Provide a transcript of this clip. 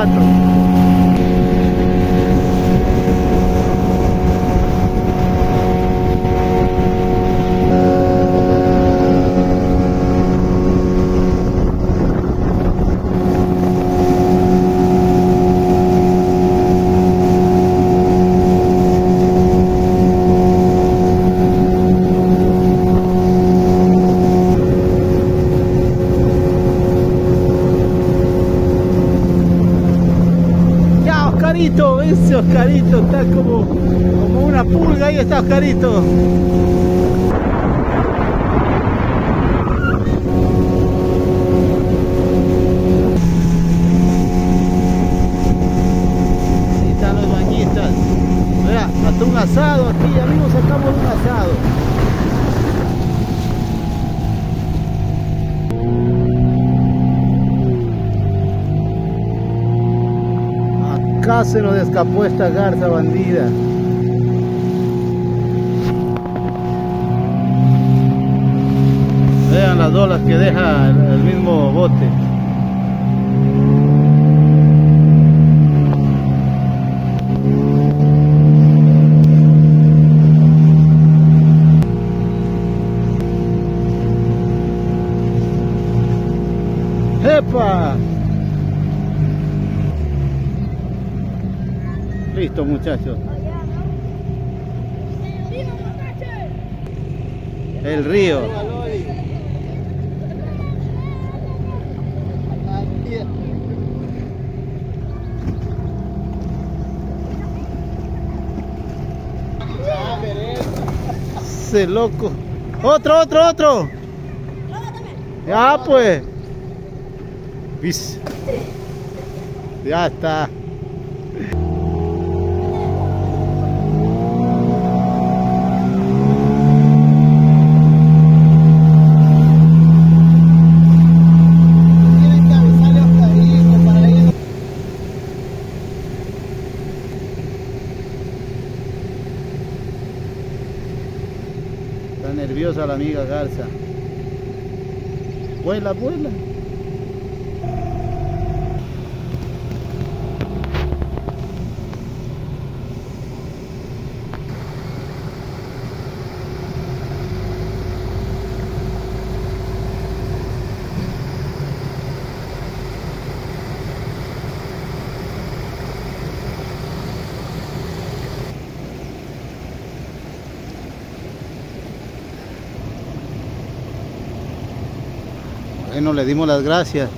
4. Oscarito, ese Oscarito está como, como una pulga, ahí está Oscarito. Ahí están los bañistas. Mira, hasta un asado aquí, amigos, sacamos un asado. Se nos escapó esta garza bandida. Vean las olas que deja el mismo bote. Listo muchachos. El río. Se loco. Otro, otro, otro. Ya pues. Vis. Ya está. Garza. Vuela, vuela. Bueno, le dimos las gracias.